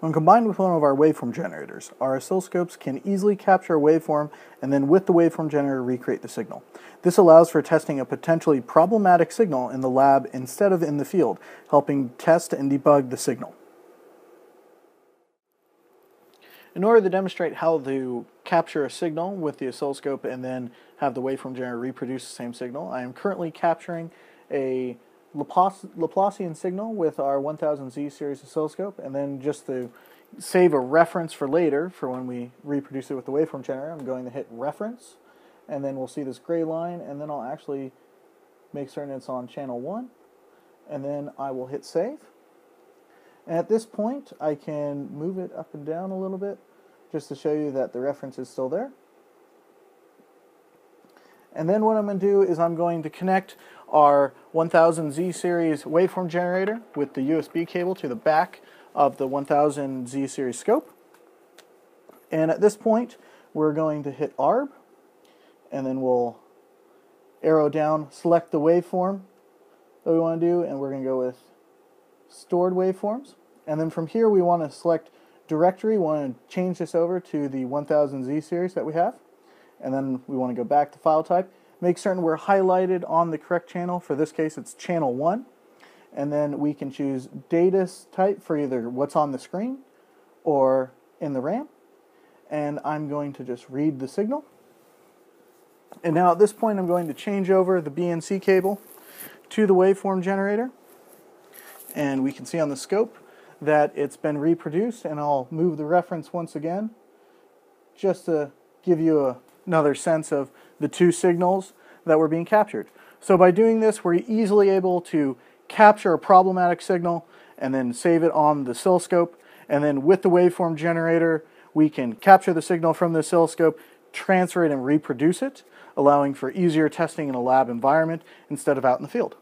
When combined with one of our waveform generators, our oscilloscopes can easily capture a waveform and then with the waveform generator recreate the signal. This allows for testing a potentially problematic signal in the lab instead of in the field, helping test and debug the signal. In order to demonstrate how to capture a signal with the oscilloscope and then have the waveform generator reproduce the same signal, I am currently capturing a Laplacian signal with our 1000Z series oscilloscope, and then just to save a reference for later, for when we reproduce it with the waveform generator, I'm going to hit reference, and then we'll see this gray line, and then I'll actually make certain it's on channel 1, and then I will hit save. And at this point, I can move it up and down a little bit, just to show you that the reference is still there. And then what I'm going to do is I'm going to connect our 1000Z series waveform generator with the USB cable to the back of the 1000Z series scope. And at this point, we're going to hit ARB, and then we'll arrow down, select the waveform that we want to do, and we're going to go with stored waveforms. And then from here, we want to select directory. We want to change this over to the 1000Z series that we have. And then we want to go back to file type Make certain we're highlighted on the correct channel. For this case, it's channel 1. And then we can choose data type for either what's on the screen or in the RAM. And I'm going to just read the signal. And now at this point, I'm going to change over the BNC cable to the waveform generator. And we can see on the scope that it's been reproduced. And I'll move the reference once again just to give you a another sense of the two signals that were being captured. So by doing this, we're easily able to capture a problematic signal and then save it on the oscilloscope. And then with the waveform generator, we can capture the signal from the oscilloscope, transfer it and reproduce it, allowing for easier testing in a lab environment instead of out in the field.